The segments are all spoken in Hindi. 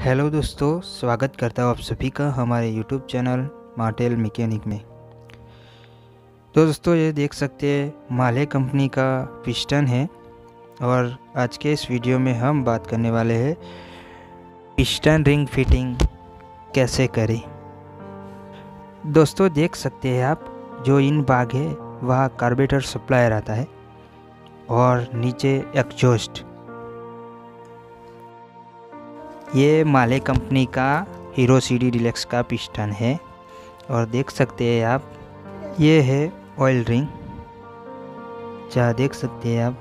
हेलो दोस्तों, स्वागत करता हूँ आप सभी का हमारे यूट्यूब चैनल मार्टेल मैकेनिक में। तो दोस्तों, ये देख सकते हैं, माले कंपनी का पिस्टन है और आज के इस वीडियो में हम बात करने वाले हैं, पिस्टन रिंग फिटिंग कैसे करें। दोस्तों, देख सकते हैं आप, जो इन बाग है, वह कार्बेटर सप्लायर आता है और नीचे एग्जॉस्ट ये माले कंपनी का हीरो सी डी डिलेक्स का पिस्टन है। और देख सकते हैं आप, ये है ऑयल रिंग। जहाँ देख सकते हैं आप,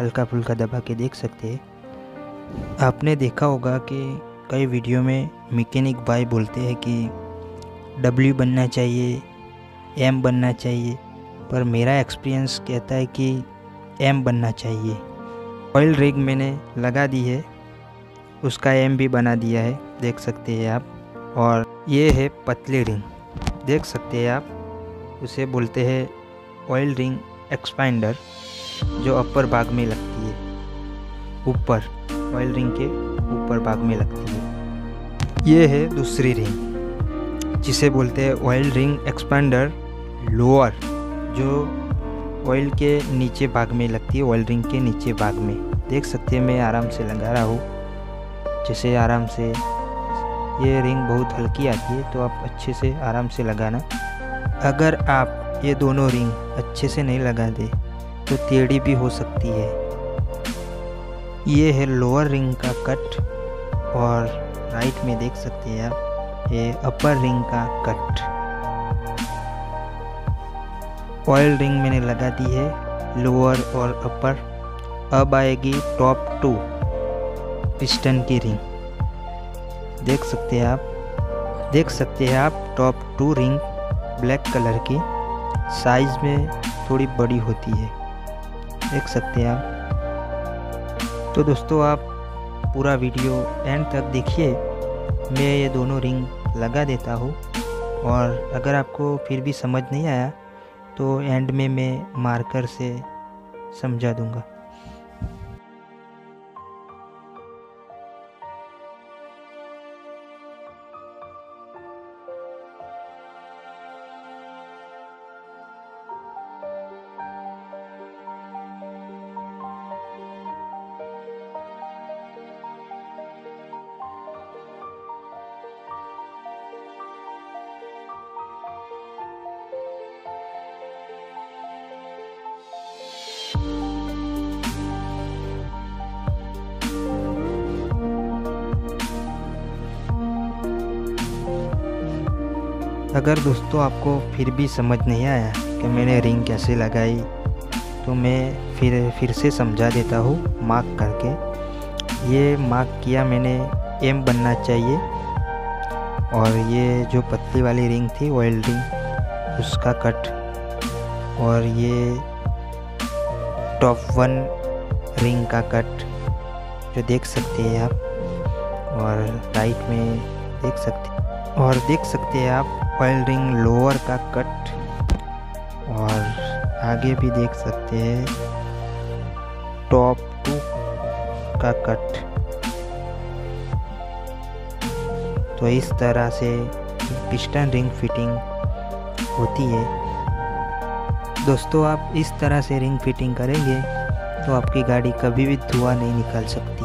हल्का फुल्का दबा के देख सकते हैं। आपने देखा होगा कि कई वीडियो में मैकेनिक भाई बोलते हैं कि डब्ल्यू बनना चाहिए एम बनना चाहिए, पर मेरा एक्सपीरियंस कहता है कि एम बनना चाहिए। ऑयल रिंग मैंने लगा दी है। उसका एम भी बना दिया है, देख सकते हैं आप। और ये है पतली रिंग देख सकते हैं आप। उसे बोलते हैं ऑयल रिंग एक्सपाइंडर जो अपर भाग में लगती है। ऊपर ऑयल रिंग के ऊपर भाग में लगती है। ये है दूसरी रिंग जिसे बोलते हैं ऑयल रिंग एक्सपांडर लोअर जो ऑयल के नीचे भाग में लगती है ऑयल रिंग के नीचे भाग में। देख सकते हैं मैं आराम से लगा रहा हूँ। जैसे आराम से। ये रिंग बहुत हल्की आती है तो आप अच्छे से आराम से लगाना। अगर आप ये दोनों रिंग अच्छे से नहीं लगा दे तो टेढ़ी भी हो सकती है। ये है लोअर रिंग का कट, और राइट में देख सकते हैं आप, ये अपर रिंग का कट। ऑयल रिंग मैंने लगा दी है, लोअर और अपर। अब आएगी टॉप टू। पिस्टन की रिंग। देख सकते हैं आप, देख सकते हैं आप top two ring black colour की साइज़ में थोड़ी बड़ी होती है। देख सकते हैं आप। तो दोस्तों, आप पूरा वीडियो एंड तक देखिए। मैं ये दोनों रिंग लगा देता हूँ और अगर आपको फिर भी समझ नहीं आया तो एंड में मैं मार्कर से समझा दूँगा। अगर दोस्तों आपको फिर भी समझ नहीं आया कि मैंने रिंग कैसे लगाई तो मैं फिर फिर से समझा देता हूँ मार्क करके। ये मार्क किया मैंने एम बनना चाहिए, और ये जो पतली वाली रिंग थी ऑयल रिंग, उसका कट, और ये टॉप वन रिंग का कट, जो देख सकते हैं आप, और राइट में देख सकते और देख सकते हैं आप रिंग लोअर का कट और आगे भी देख सकते हैं टॉप टू का कट तो इस तरह से पिस्टन रिंग फिटिंग होती है। दोस्तों, आप इस तरह से रिंग फिटिंग करेंगे तो आपकी गाड़ी कभी भी धुआँ नहीं निकाल सकती।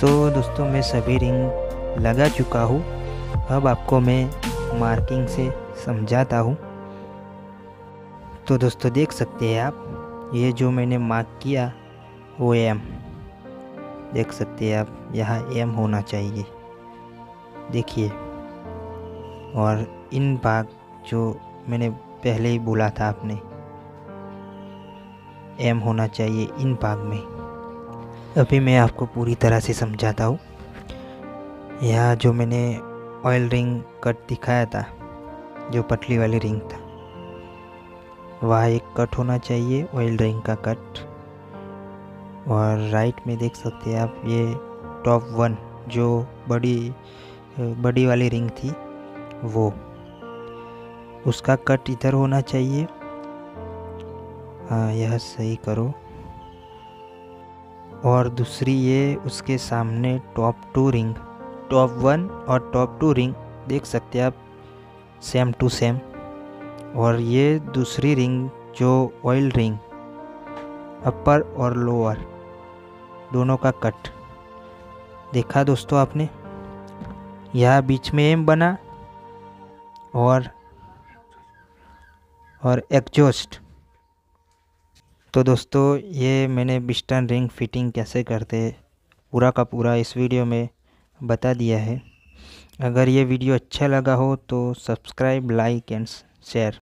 तो दोस्तों, मैं सभी रिंग लगा चुका हूँ। अब आपको मैं मार्किंग से समझाता हूँ। तो दोस्तों देख सकते हैं आप, ये जो मैंने मार्क किया, वो एम देख सकते हैं आप, यहाँ एम होना चाहिए। देखिए, और इन भाग जो मैंने पहले ही बोला था आपने एम होना चाहिए इन भाग में। अभी मैं आपको पूरी तरह से समझाता हूँ। यहाँ जो मैंने ऑयल रिंग कट दिखाया था, जो पतली वाली रिंग था। वह एक कट होना चाहिए ऑयल रिंग का कट और राइट में देख सकते हैं आप, ये टॉप वन जो बड़ी बड़ी वाली रिंग थी, वो। उसका कट इधर होना चाहिए। हाँ यह सही करो। और दूसरी ये, उसके सामने top two ring top one और टॉप टू रिंग देख सकते हैं आप सेम टू सेम और ये दूसरी रिंग जो ऑयल रिंग अपर और लोअर दोनों का कट देखा दोस्तों आपने? यहाँ बीच में एम बना और और एग्जॉस्ट तो दोस्तों ये मैंने बिस्टन रिंग फिटिंग कैसे करते पूरा का पूरा इस वीडियो में बता दिया है। अगर ये वीडियो अच्छा लगा हो तो सब्सक्राइब लाइक एंड शेयर।